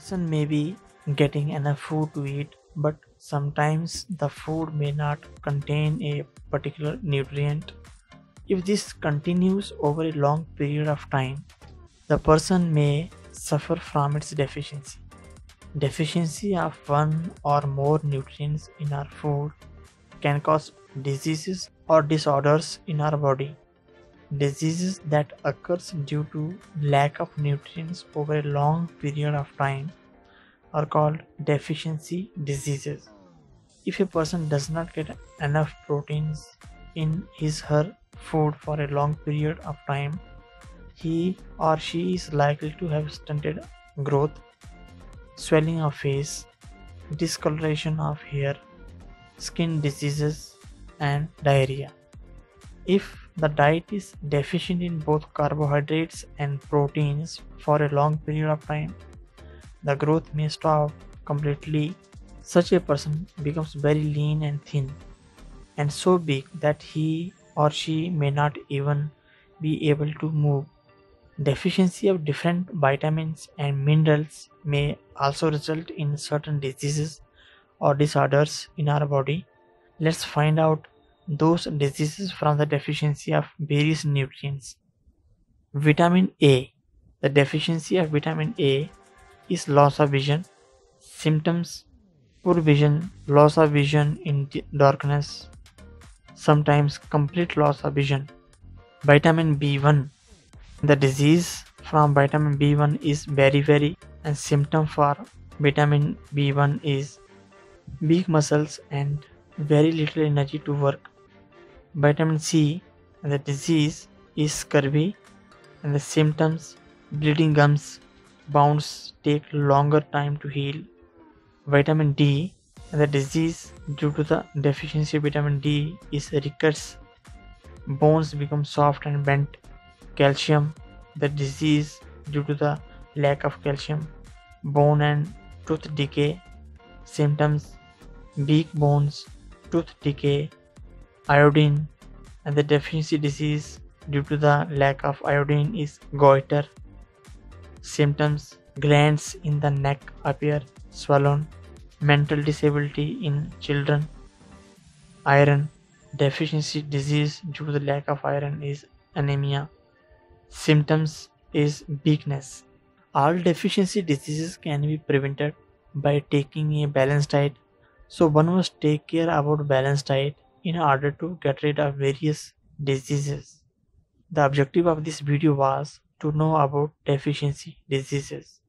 person may be getting enough food to eat, but sometimes the food may not contain a particular nutrient. If this continues over a long period of time, the person may suffer from its deficiency. Deficiency of one or more nutrients in our food can cause diseases or disorders in our body. Diseases that occurs due to lack of nutrients over a long period of time are called deficiency diseases. If a person does not get enough proteins in his her food for a long period of time, he or she is likely to have stunted growth, swelling of face, discoloration of hair, skin diseases, and diarrhea. If the diet is deficient in both carbohydrates and proteins for a long period of time, the growth may stop completely. Such a person becomes very lean and thin, and so big that he or she may not even be able to move. Deficiency of different vitamins and minerals may also result in certain diseases or disorders in our body. Let's find out those diseases from the deficiency of various nutrients. Vitamin A. The deficiency of vitamin A is loss of vision. Symptoms poor vision, loss of vision in darkness, sometimes complete loss of vision. Vitamin B1. The disease from vitamin B1 is beriberi and symptom for vitamin B1 is weak muscles and very little energy to work. Vitamin C the disease is scurvy and the symptoms bleeding gums, bounds take longer time to heal. Vitamin D the disease due to the deficiency of vitamin D is rickets. Bones become soft and bent. Calcium, the disease due to the lack of calcium. Bone and tooth decay. Symptoms weak bones, tooth decay, iodine, and the deficiency disease due to the lack of iodine is goiter. Symptoms glands in the neck appear swollen, mental disability in children, iron deficiency disease due to the lack of iron is anemia. Symptoms is weakness. All deficiency diseases can be prevented by taking a balanced diet. So one must take care about balanced diet in order to get rid of various diseases. The objective of this video was to know about deficiency diseases.